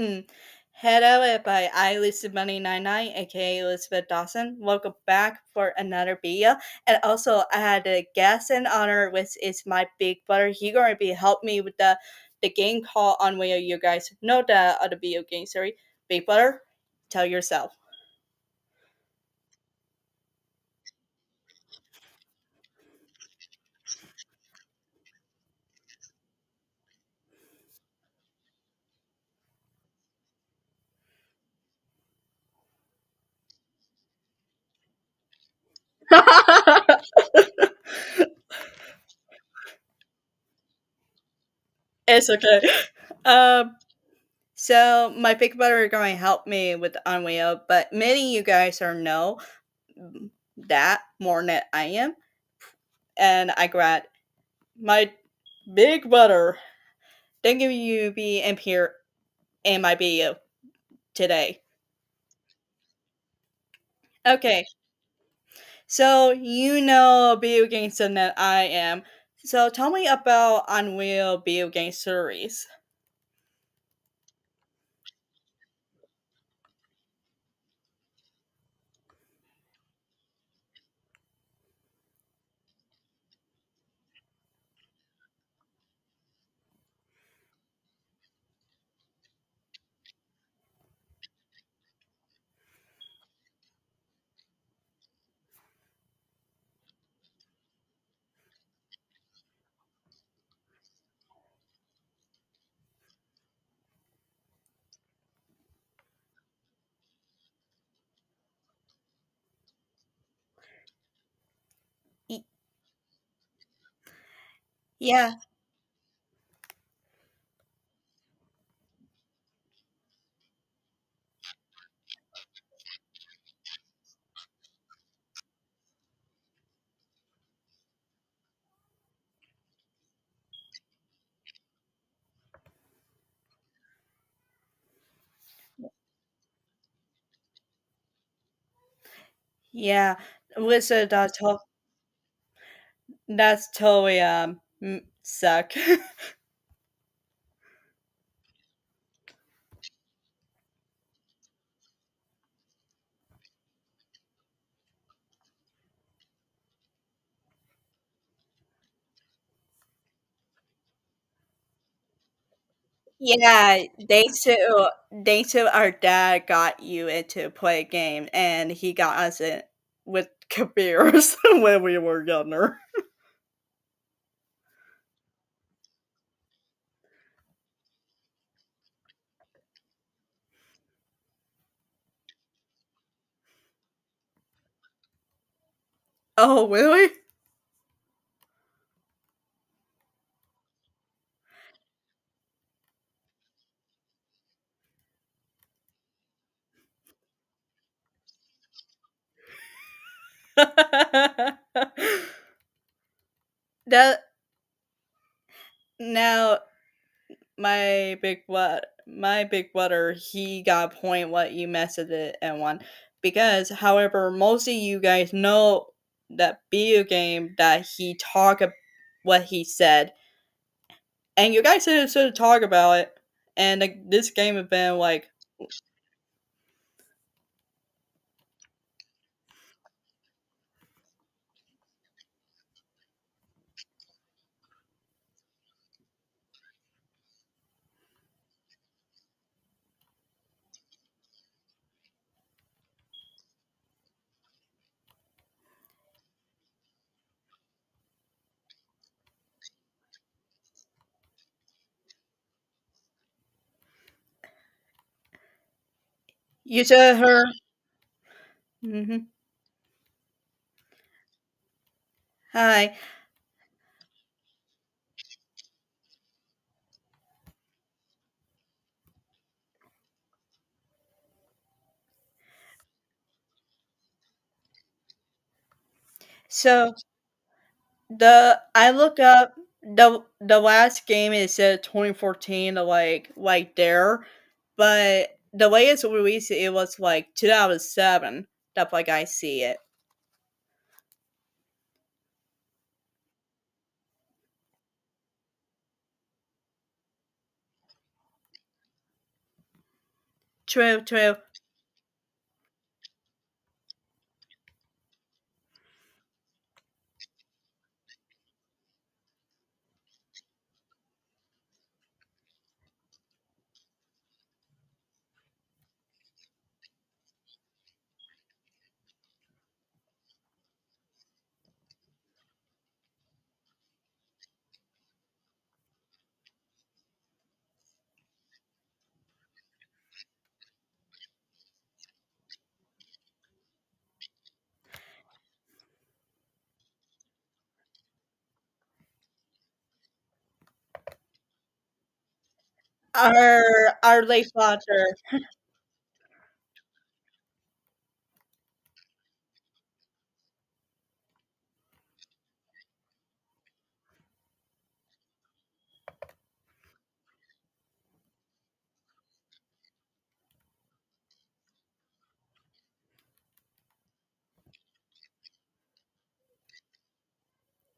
Mm. Hello, by I Elizabeth Money 99, aka Elizabeth Dawson. Welcome back for another video. And also, I had a guest in honor, which is my big brother. He gonna be help me with the the game call Unreal you guys know the other video game sorry. Big brother, tell yourself. It's okay. Um, so my big brother are going to help me with the Unreal, but many you guys are know that more than I am, and I got my big brother. Thank you for being here in my video today. Okay. So you know video games that I am. So tell me about Unreal video game series. Yeah. Yeah, Wizard that's to- that's totally um Mm, suck. yeah, they too. They too. Our dad got you into play a game, and he got us in with computers when we were younger. Oh, really? that now my big what my big brother he got point what you messaged it and one because however most of you guys know that video game that he talked what he said. And you guys should sort of talk about it. And like, this game has been like you should her mm-hmm. hi so the i look up the the last game is said 2014 like like there but the way it's released it was like 2007 that's like i see it True, true. Our our late father.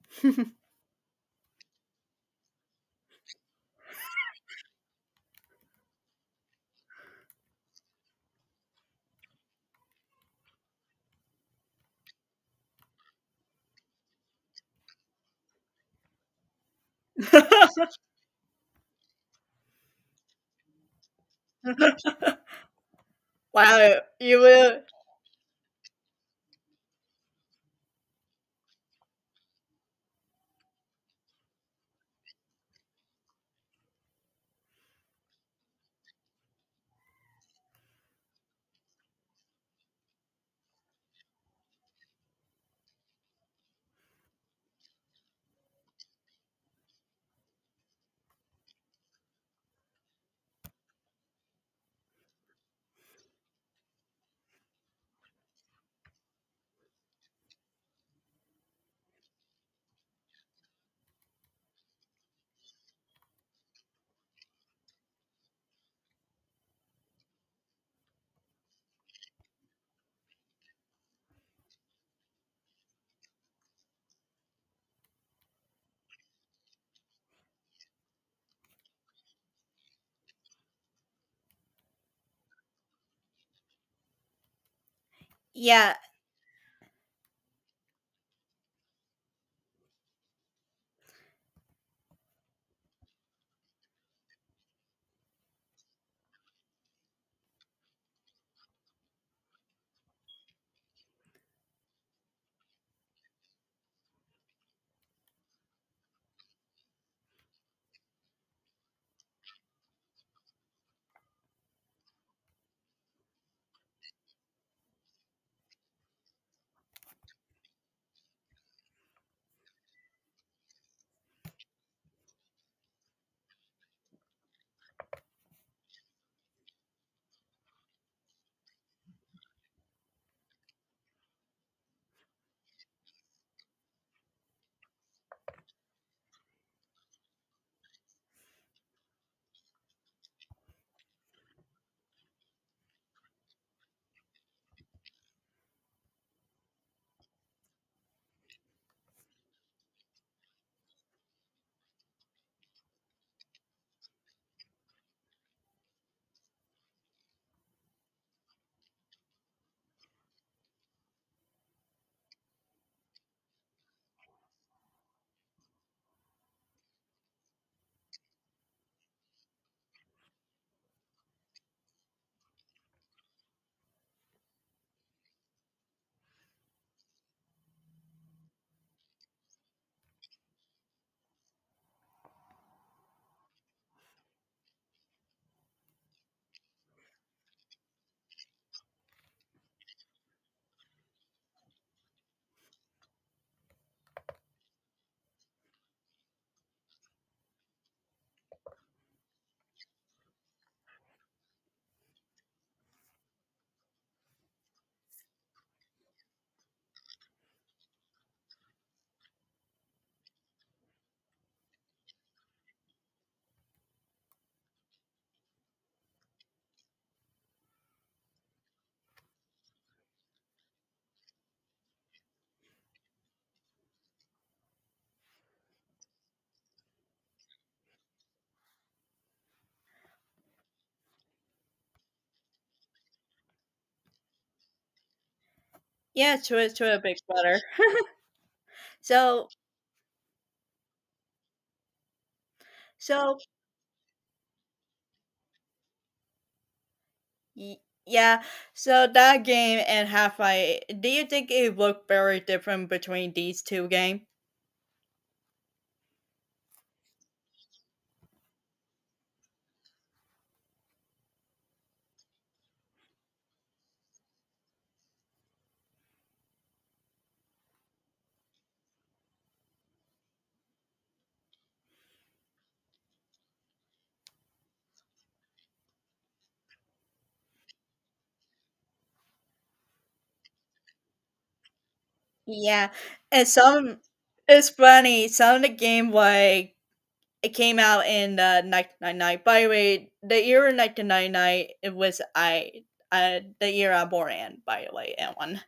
wow, you will. Yeah, Yeah, to a to a big sweater. so so yeah, so that game and Half Life, do you think it looked very different between these two games? Yeah, and some it's funny. Some of the game like it came out in uh, 1999. By the way, the year of 1999 it was I uh the year I'm born in. By the way, that one.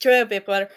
True, bit better.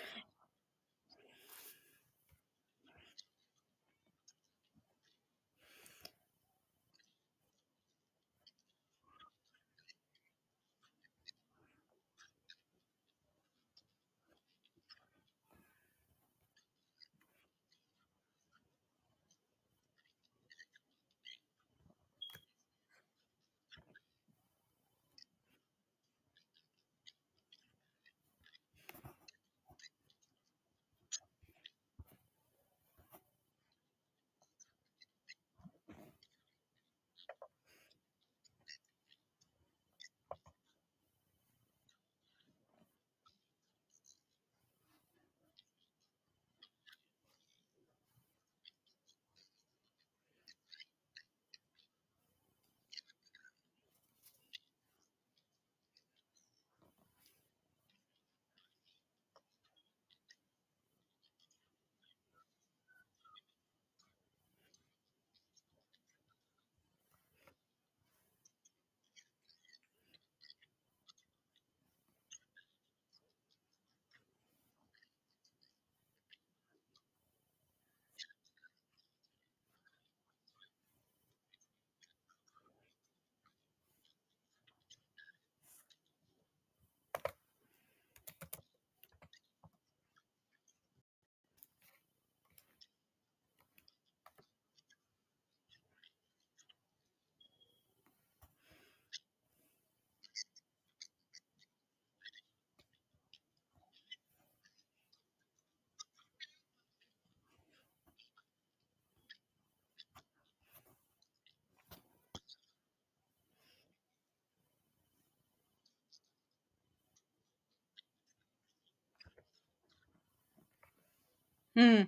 Hmm.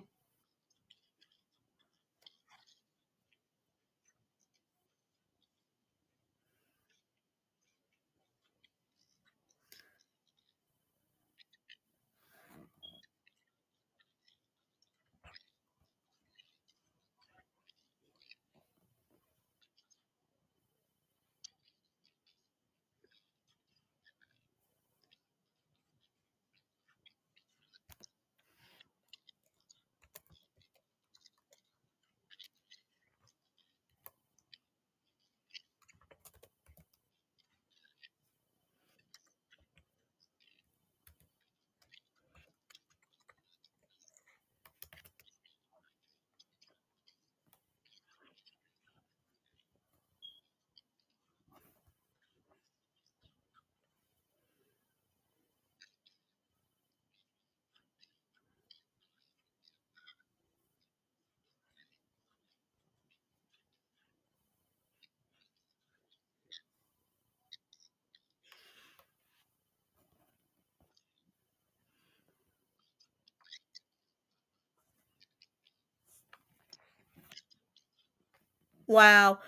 Wow.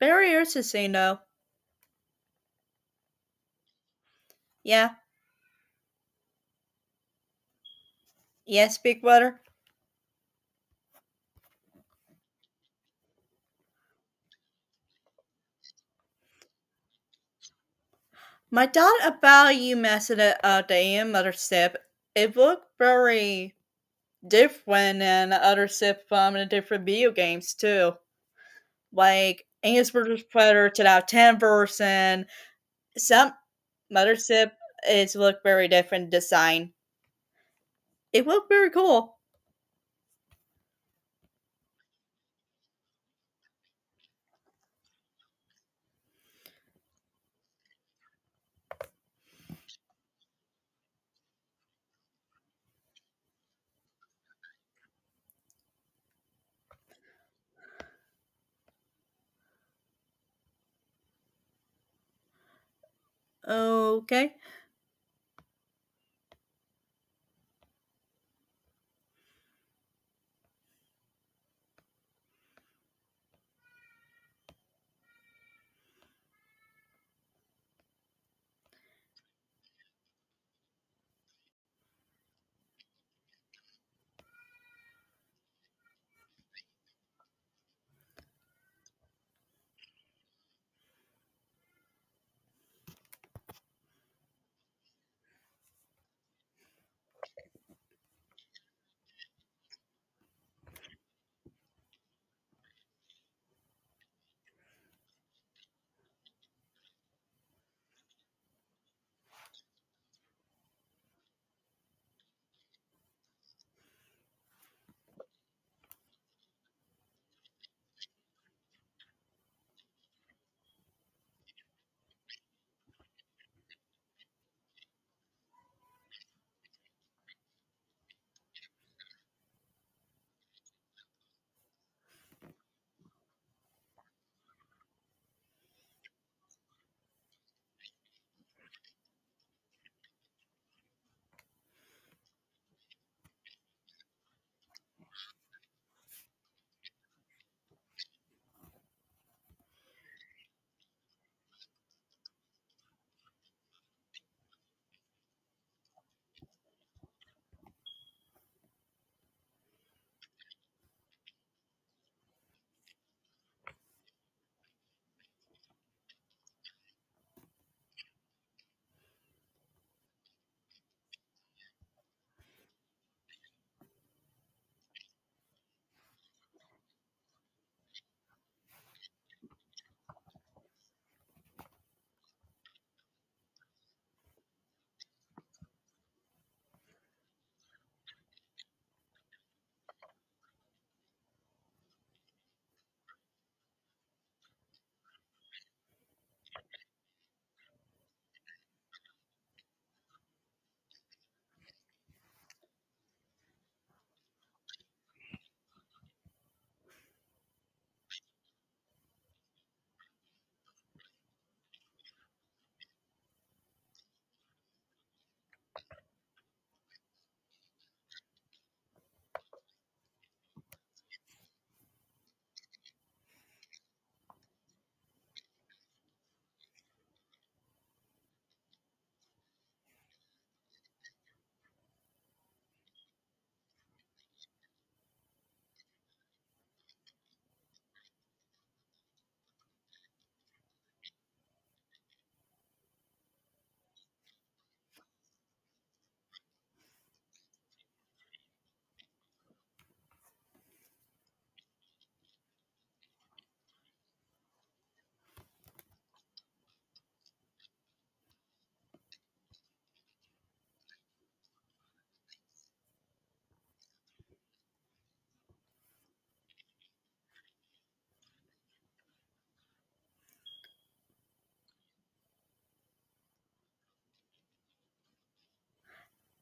Very interesting though. Yeah. Yes, Big Brother. My thought about you messing it up the other step, it looked very different than other stuff from the different video games too. Like Aliens vs Predator 2010 version. Some mothership is look very different design. It looked very cool. Okay.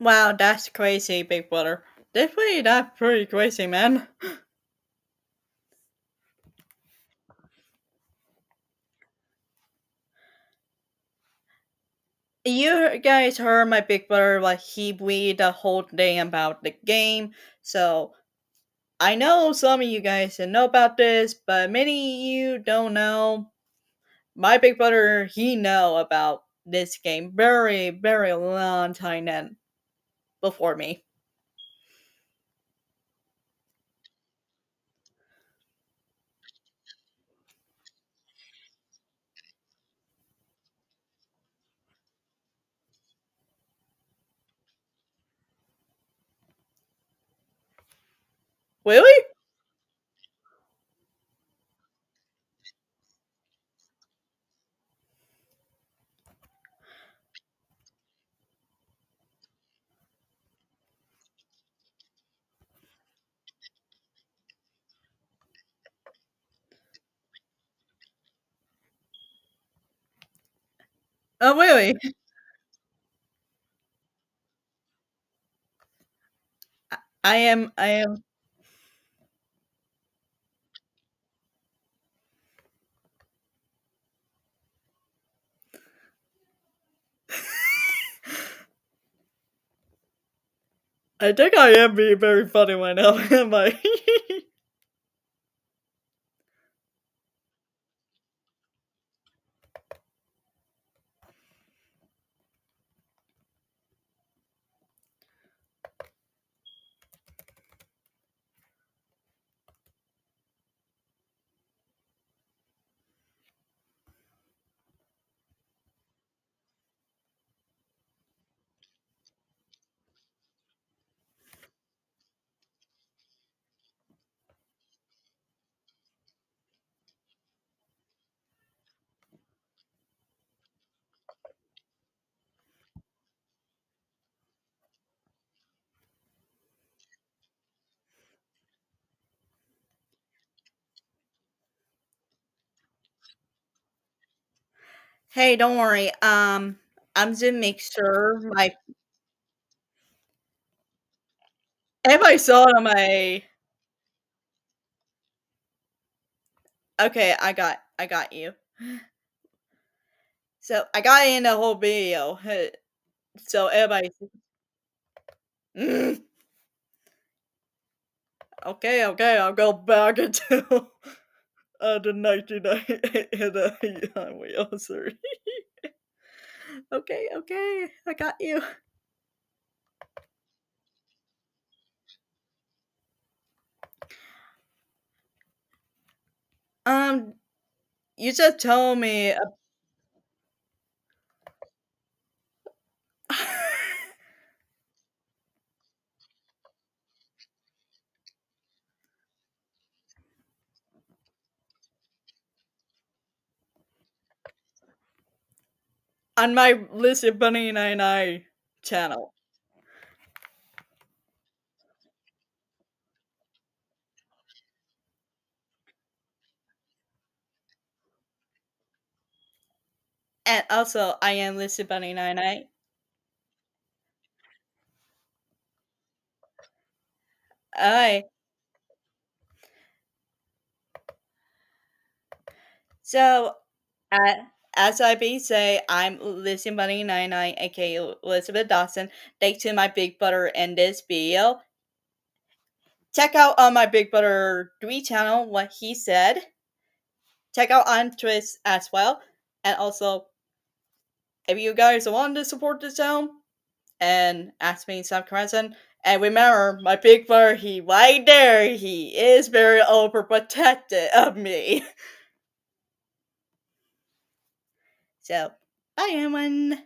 Wow, that's crazy, Big Brother. Definitely that's pretty crazy, man. you guys heard my big brother like he read the whole thing about the game so i know some of you guys didn't know about this but many of you don't know my big brother he know about this game very very long time then before me. Really Ah, oh, really? I am. I am. I think I am being very funny right now, am I? hey, don't worry. Um, I'm just make sure my if I saw it on my Okay, I got I got you. So I got in the whole video. So everybody mm. Okay, okay, I'll go back into uh, the 99 and uh, wheel, sorry. okay, okay, I got you. Um, you just told me. On my Lizzie Bunny 99 channel. And also, I am Lizzie Bunny 99. Alright. So, uh, as I be say, I'm Lizzie Bunny 99, aka Elizabeth Dawson. Thanks to my big brother in this video. Check out on my big brother 3 channel what he said. Check out on Twitch as well. And also, if you guys want to support the channel and ask me some questions, and remember, my big brother, he right there, he is very overprotective of me. So, bye everyone!